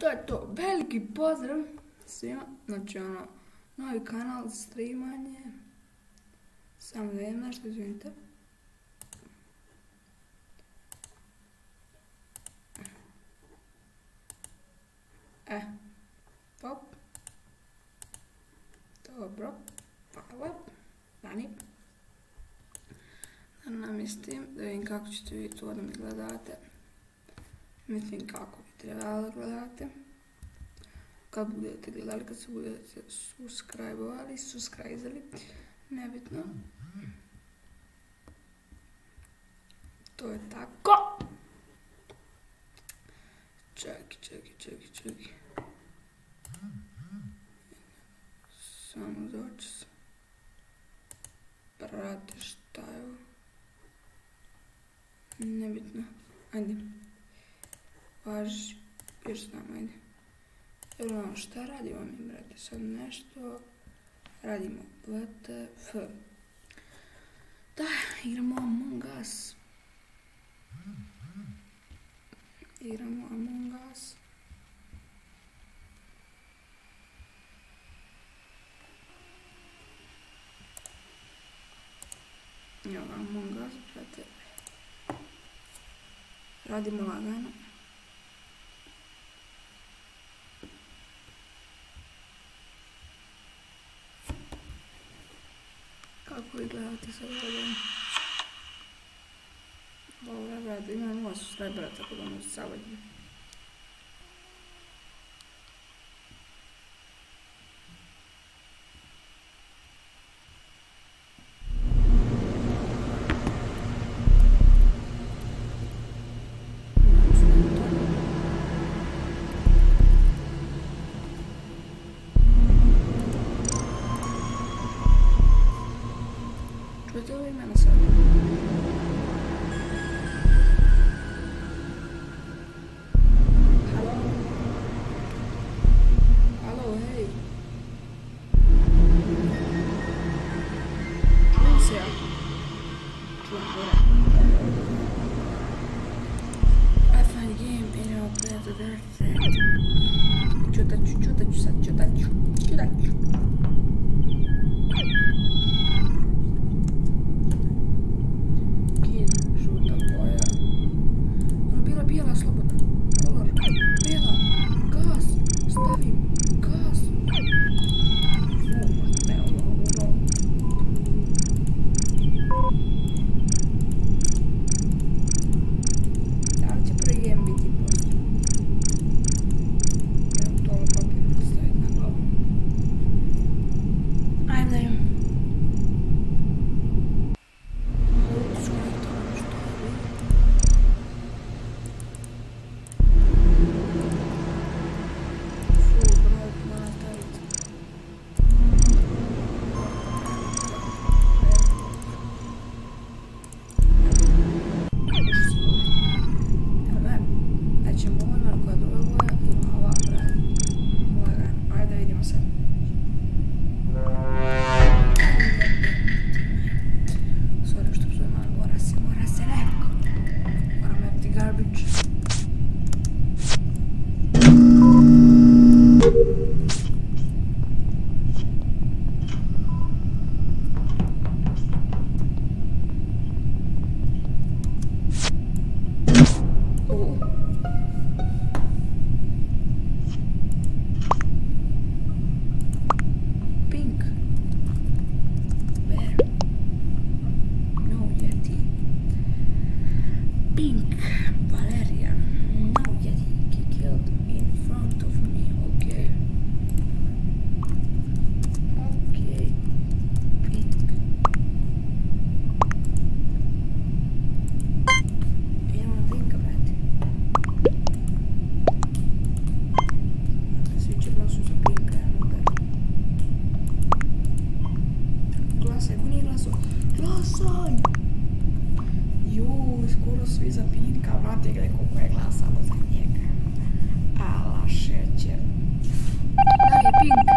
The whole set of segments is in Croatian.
to je to. Veliki pozdrav svima. Znači ono, novi kanal za streamanje. Samo da jedem nešto, izvinite. E, top. Dobro, hvala. Dani. Da da vidim kako ćete vi to da mi gledate. Mislim kako трябва да гледате. Как будете гледали, като се будете субскрайбовали, субскрайзали. Не е видно. To je tako. Čekaj, čekaj, čekaj, čekaj. Samo doći se. Prate šta je ovo. Nebitno. S nama, ajde. Evo ono, šta radimo mi, brate? Sad nešto radimo. WTF. Da, igramo Among Us. Igramo Among Us. Evo Among Us, brate. Radimo lagano. Imam nula subscribera, Glasaj! Joj, skoro svi za Pinka, vrati gledaj koliko je glasalo za njega. Ala šećer. Da je Pink?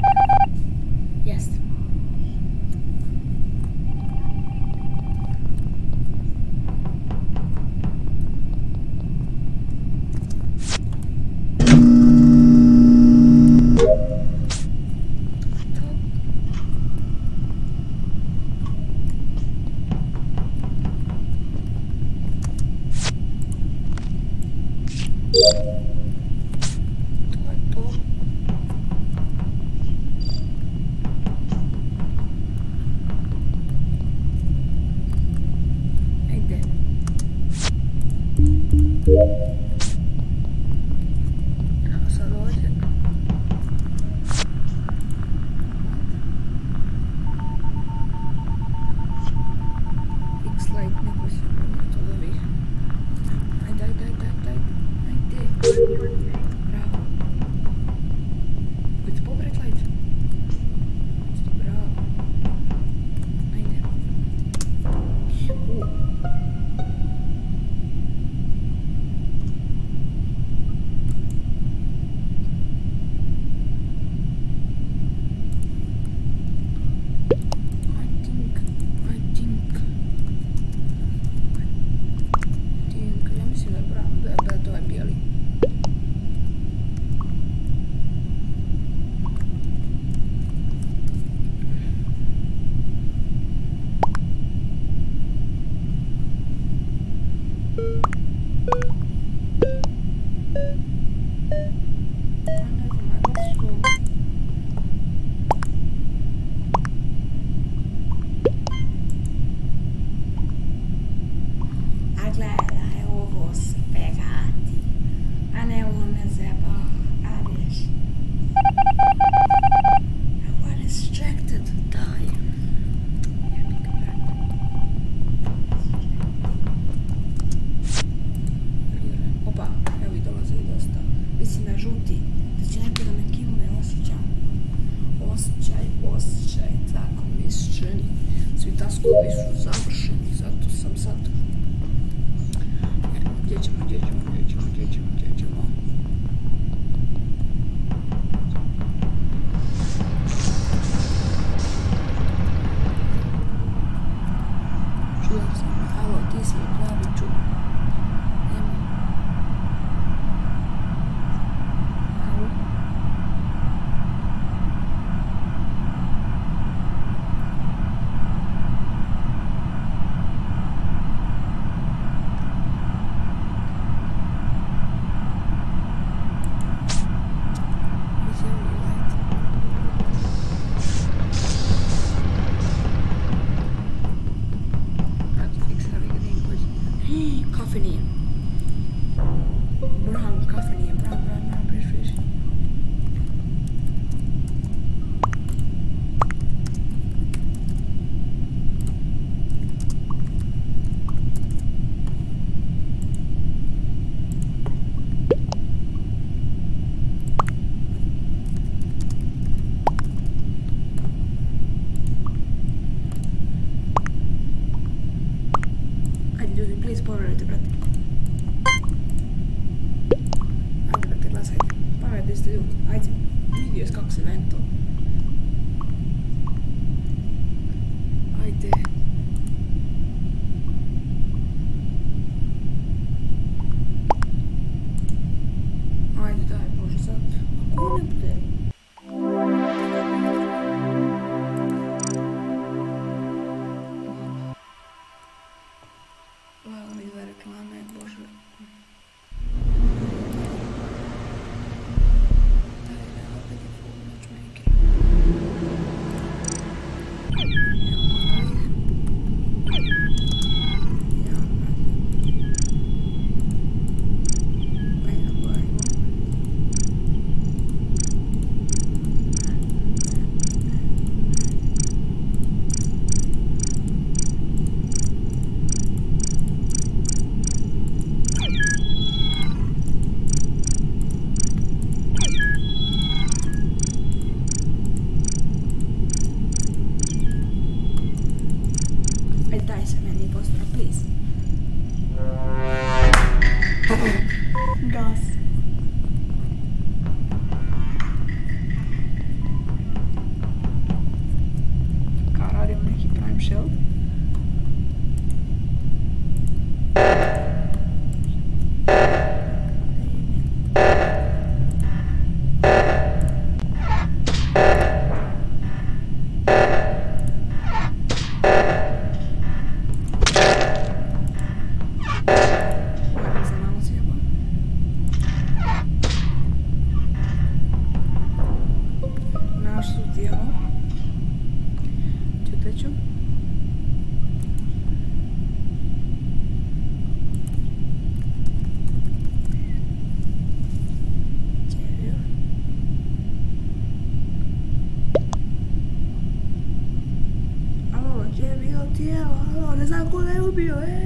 Tijelo, ne znam koga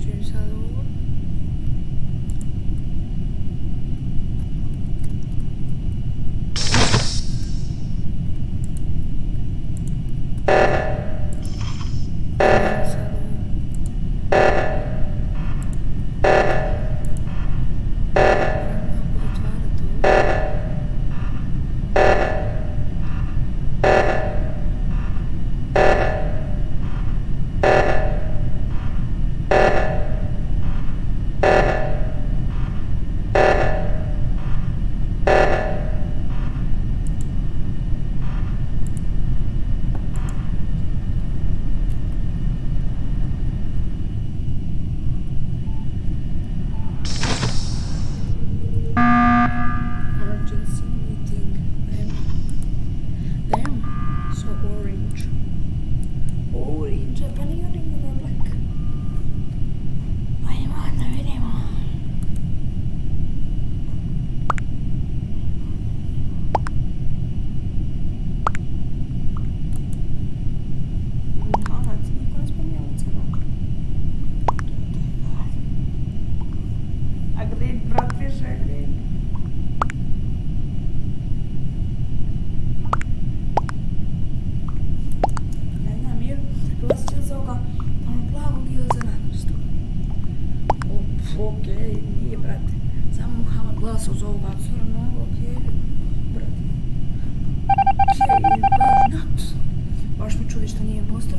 就是稍。kaže, ej, nije, brate, samo Muhamad glas uz ovu vacu, ono, ok, brate. Če, baš, naps, baš mi čudi što nije Boston.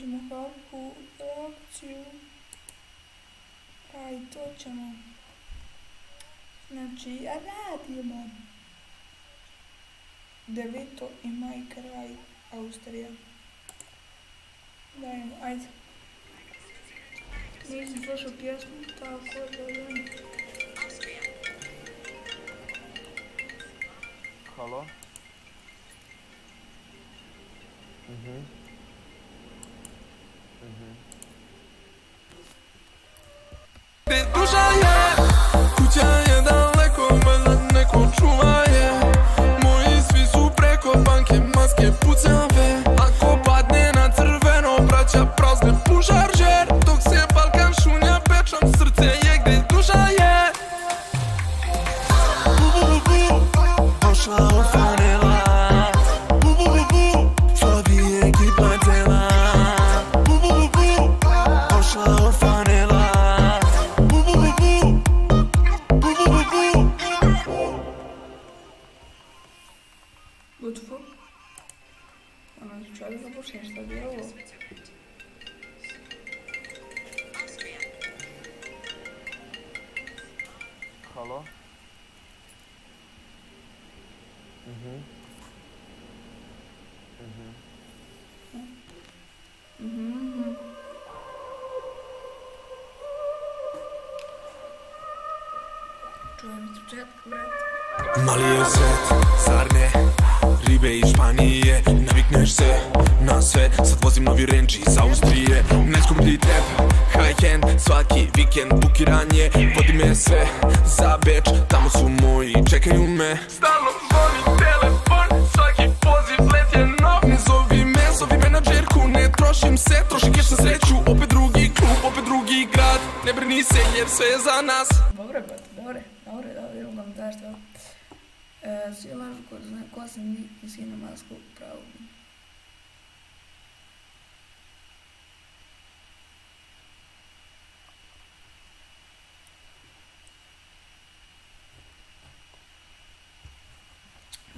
Ćemo kakvu reakciju. Aj, to ćemo. Znači, ja radimo. Devito i Mike Raj, Austrija. Dajmo, ajde. Nisam slušao pjesmu, tako da dajmo. Halo? Mhm. Mhm. Duša Ono, ću ali započnem šta bi ovo. Halo? Mhm. Mhm. Mhm. Čujem iz početka, brate. Mali je svet, zar ne? Ribe iz Španije, navikneš se na sve Sad vozim novi Range iz Austrije. Najskuplji tep, high-end, svaki vikend bukiranje. Vodi me sve za Beč, tamo su moji, čekaju me. Stalno zvoni telefon, svaki poziv let je nov Ne zovi me, zovi menadžerku, ne trošim se Troši keš na sreću, opet drugi klub, opet drugi grad. Ne brini se jer sve je za nas. Dobre, brate, dobre, dobre, dobre, idemo komentar što. E, svi lažu ko zna, ko sam ni iz Hinemalskog pravu.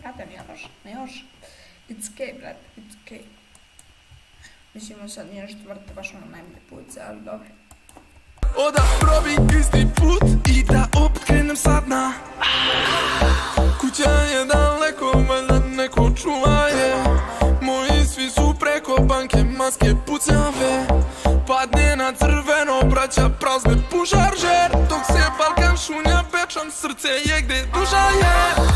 Brate, nije loš, nije loš. It's okay, brate, it's okay. Mislimo sad nije četvrta, baš ono najbolje puce, ali dobro. Oda probi isti put i da opet krenem sad na Kuća je daleko, valjda neko čuva je Moji svi su preko banke, maske pucave Padne na crveno, braća prazne pužaržer Dok se Balkan šunja pečom, srce je gde duša je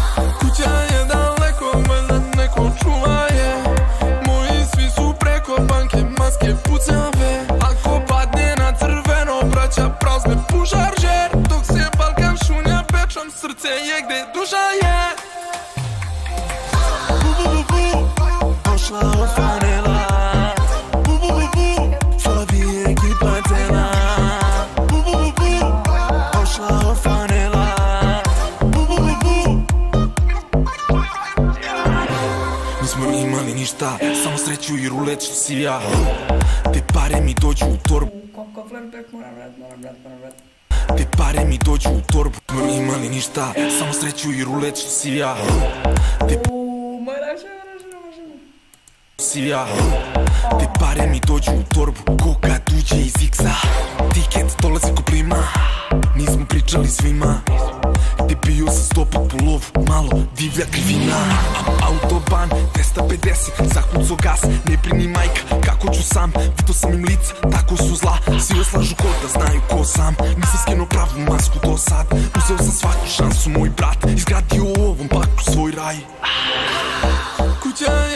samo sreću i rulet što si ja. Te pare mi dođu u torbu. Koliko flashback moram vrat, moram vrat, moram vrat. Te pare mi dođu u torbu. Nismo imali ništa, samo sreću i rulet što si ja. Te Uuu, moj raše, raše, raše. si ja. Te pare mi dođu u torbu. Ko kad uđe iz X-a? Tiket dolazi ko plima. Nismo pričali svima Ти бил с допът полов, мало дивля кривина. Аутобан, 250, заход со газ, не принимајка Како чу сам, вито сам им лица, тако су зла. Силе слажу ко да знају ко сам, нисам скену праву маску до сад. Узел сам сваку шансу, мој брат, изградио овом пак свој свой рай.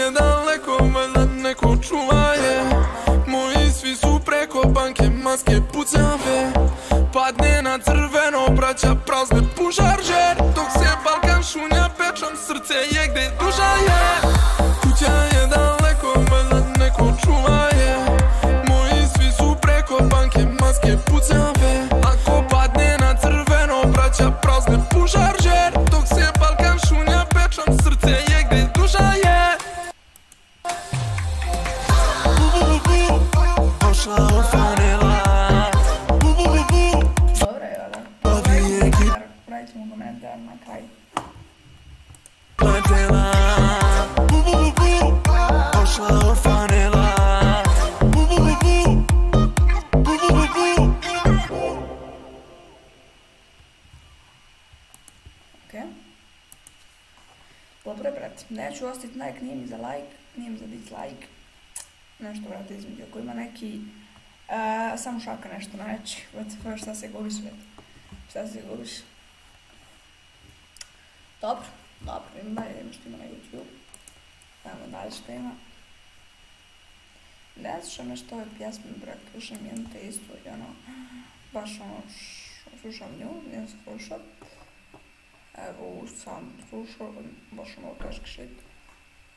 je daleko, valjda neko čuva je Moji svi su preko banke, maske pucave Padne na crveno, braća prav naći. Brate, pa šta se gubiš, brate? Šta se gubiš? Dobro, dobro, dalje, idemo što ima na YouTube. Ajmo dalje što ima. Ne slušam nešto ove pjesme, brate, slušam jednu te istu i ono, baš ono, slušam nju, njen slušat. Evo, sam slušao, baš ono teški shit.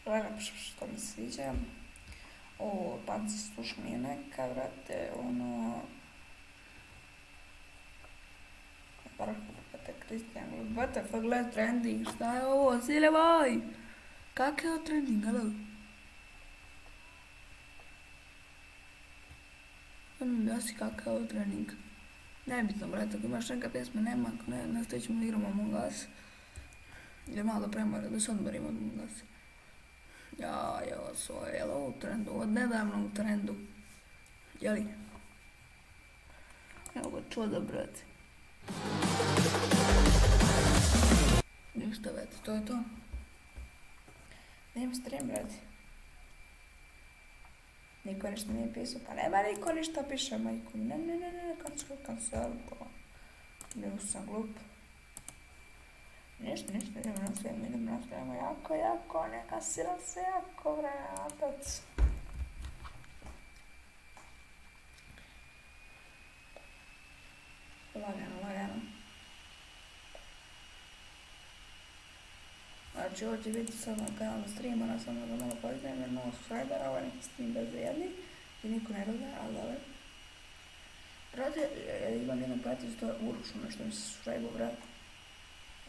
Gledam što mi sviđa. O, tanci slušam je neka, brate, ono... Vrh, brate, Kristijan, brate, pa gledaj trending, šta je ovo, sile boj! Kak je ovo trending, alo? Sad mi objasni kak je ovo trending. Nebitno, brate, ako imaš neka pjesma, nema, ako ne, nastavit ćemo da igramo Among Us. Jer malo premora, da se odmorimo od Among Us. Ja, evo, svoje, jel ovo trendu, od nedavno u trendu. Jeli? Evo ga čuda, brate. Ništa, brate, to je to. Nema stream, brate. Niko ništa nije pisao, pa nema niko ništa piše, majko. Ne, ne, ne, ne, cancel, cancel, pa. Bio sam glup. Ništa, ništa, idemo nastavljamo, idemo nastavljamo jako, jako, neka sila se jako, bre, otac. Lagano, lagano. Znači, ovo će biti sad na kanalu streama, na samo da malo poznajem, jer malo subscribera, ovo je neki stream bez jedni, i niko ne gleda, ali dobro. Brate, e, imam jednu platicu, to je Uroš, ono što mi se subscribe brate.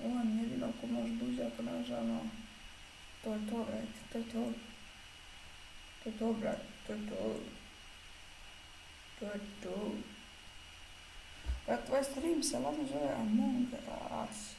On jedino ko može duže, ako ono, to je to, brate, to je to. To je to, brate, to je to. To je to. Brate, tvoj stream se ladno zove Among Us.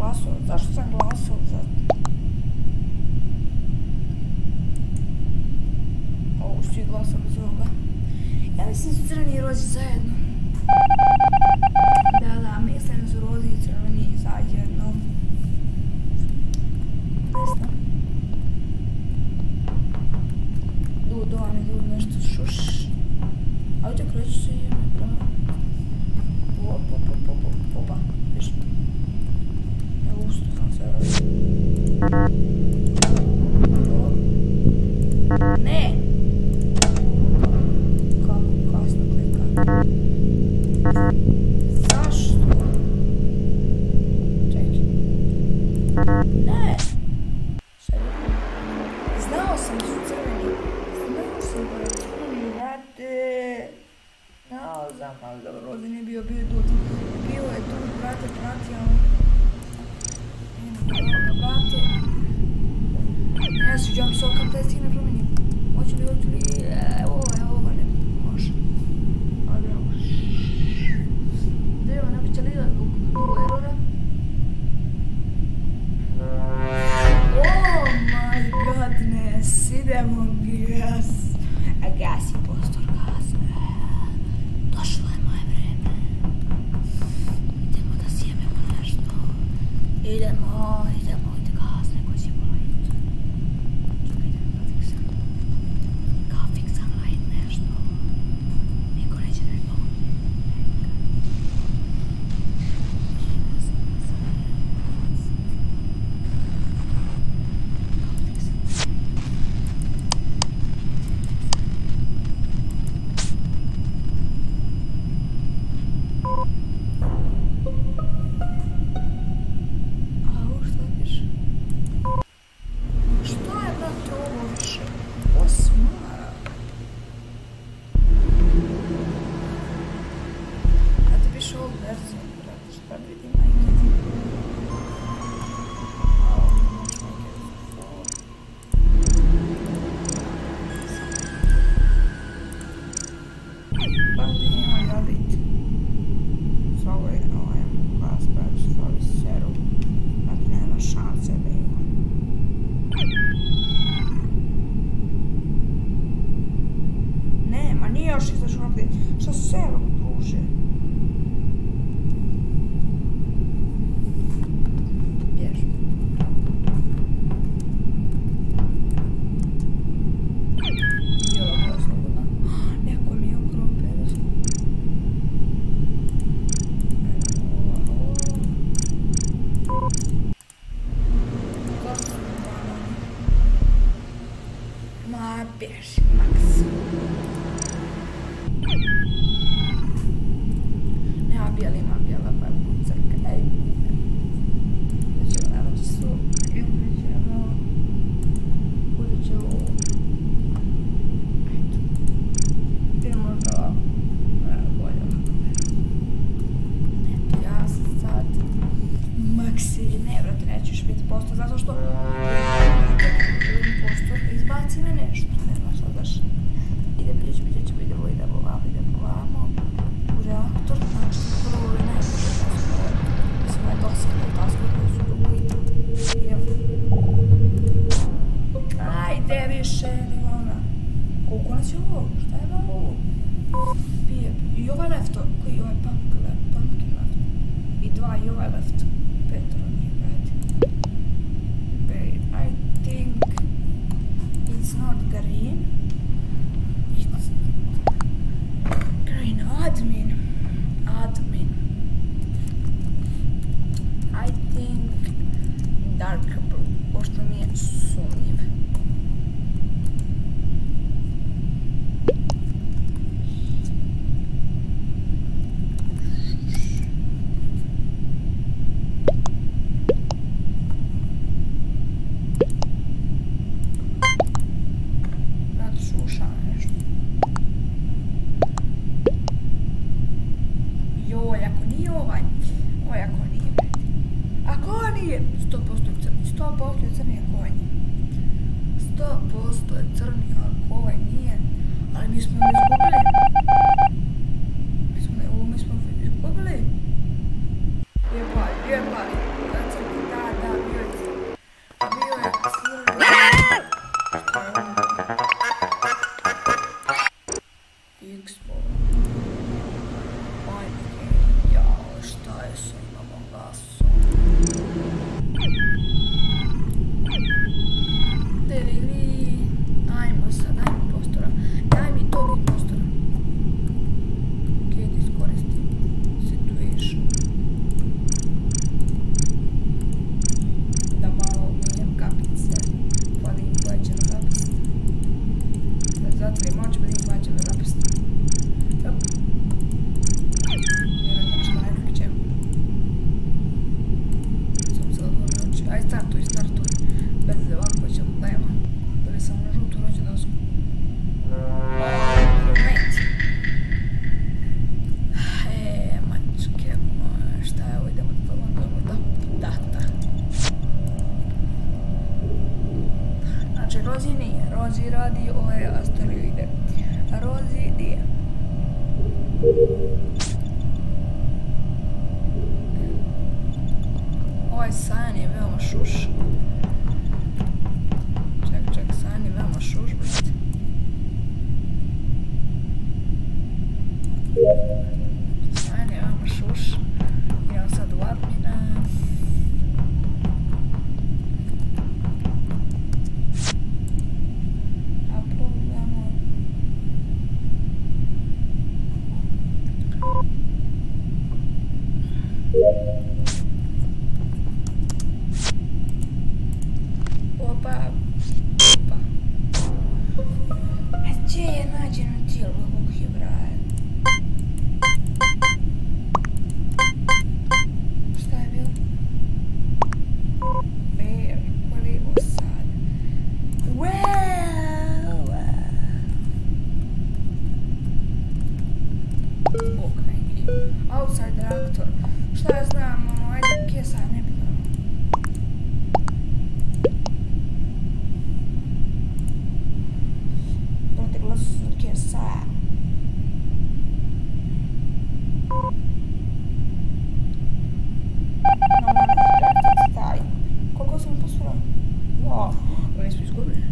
Ovaj zašto sam glasao? Rozini, Rozi radi ove asteroide. Rozi nije. Ovaj sajan je veoma šuš. Ček, ček, san je veoma šuš, brate.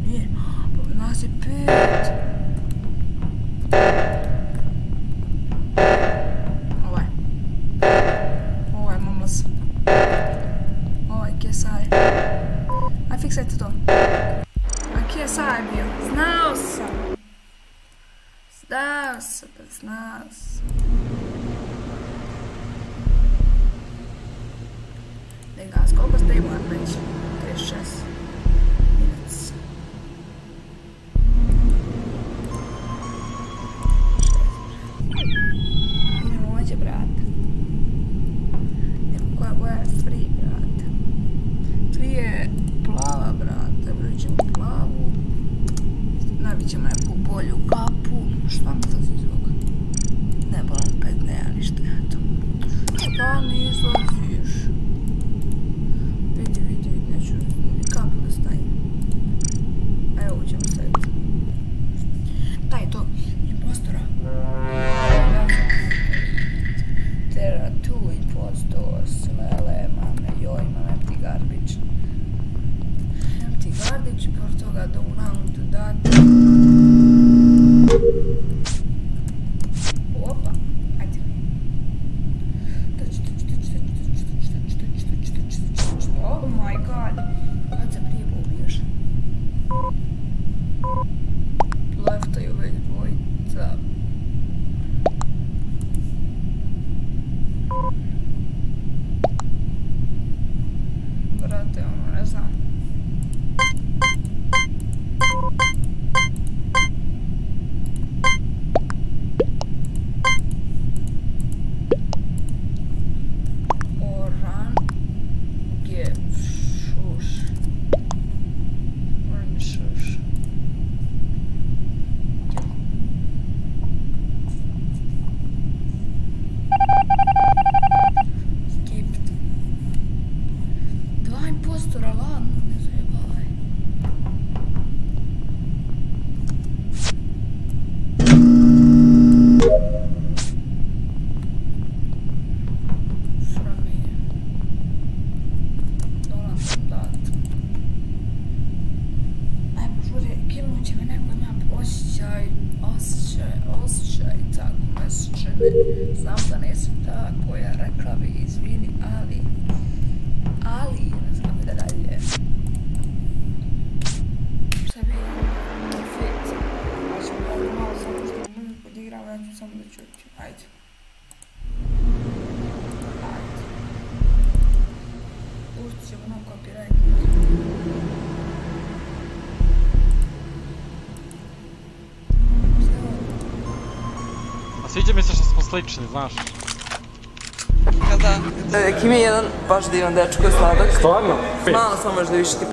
Niye? Bu nasıl? slični, znaš. Kada, e, Kim je jedan baš divan dečko je sladak. Stvarno? Malo samo još da više ti...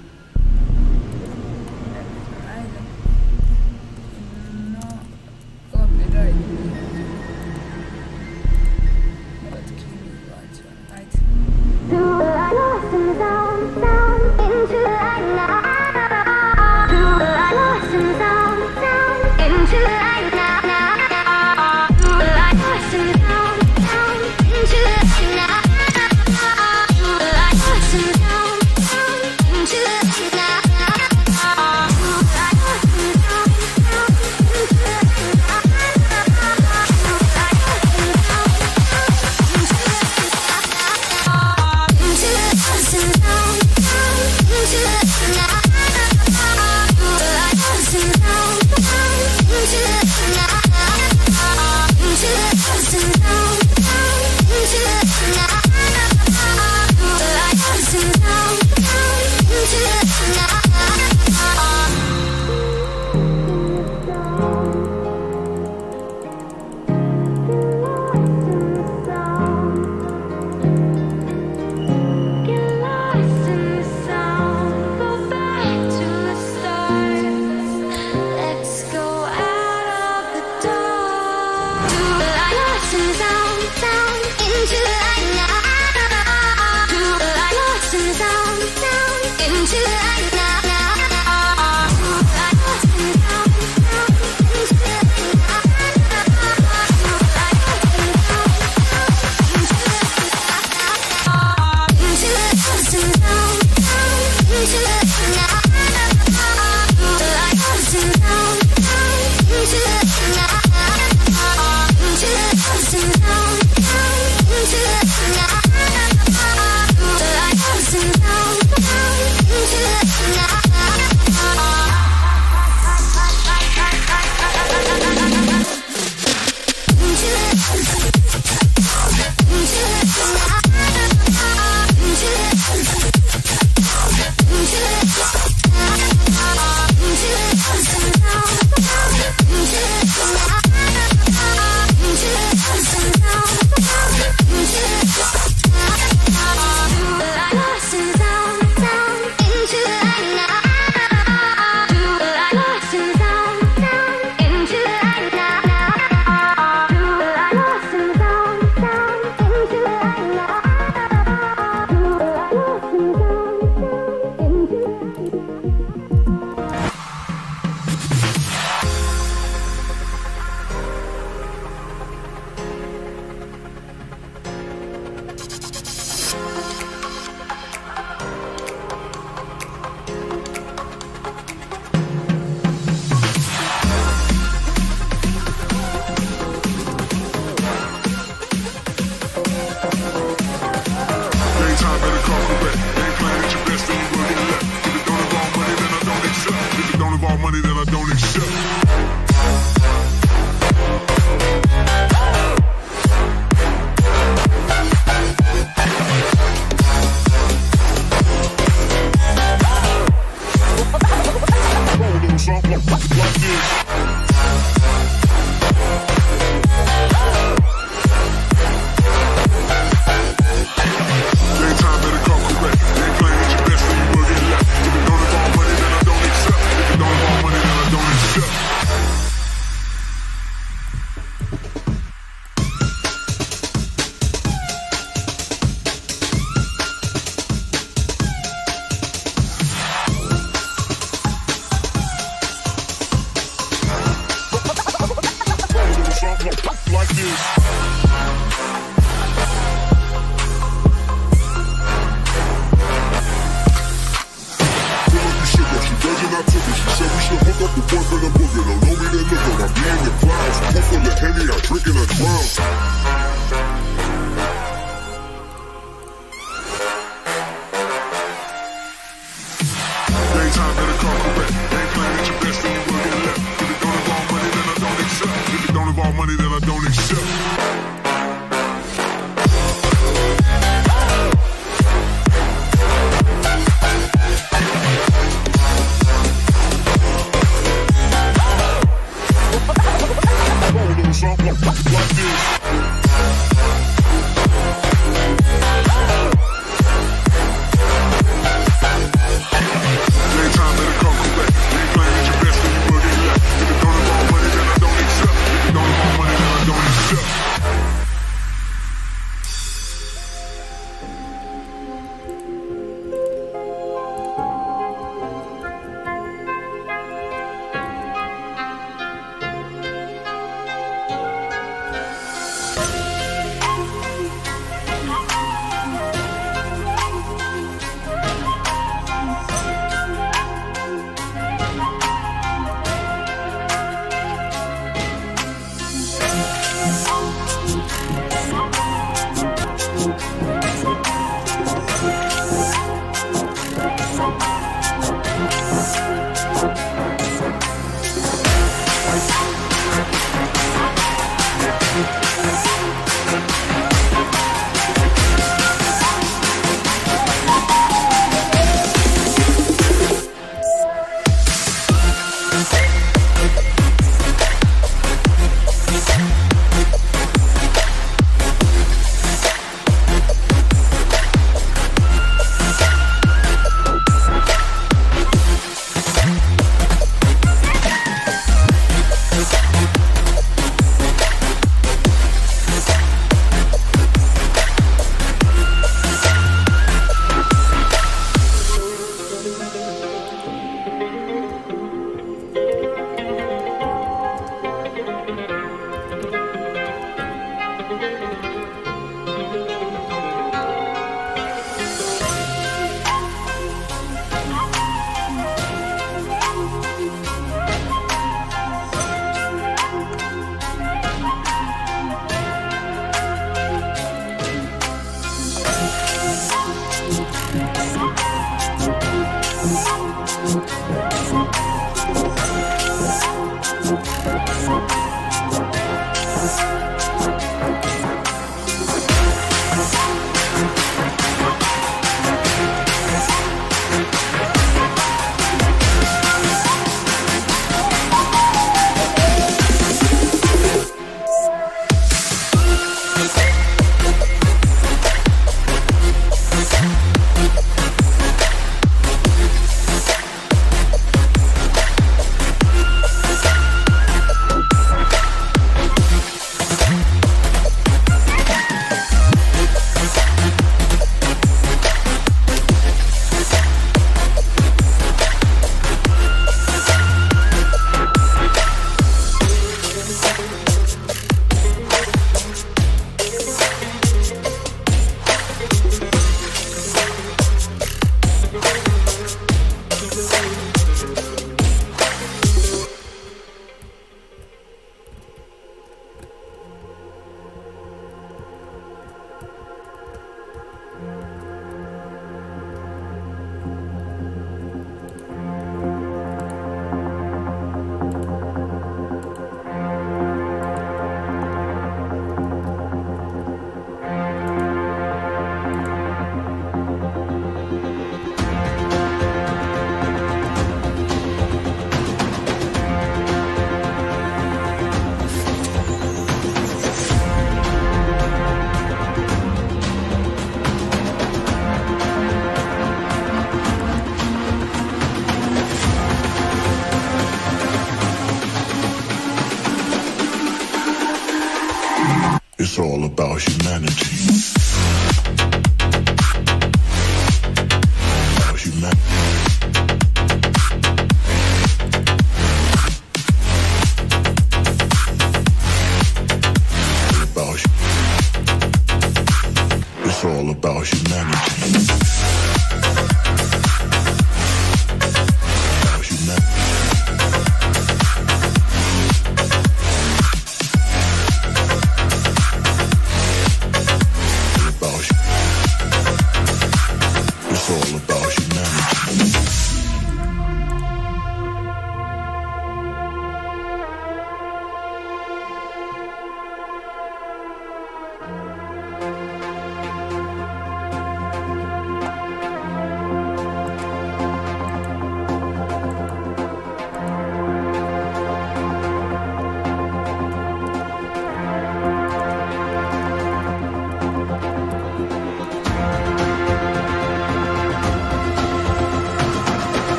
all about humanity.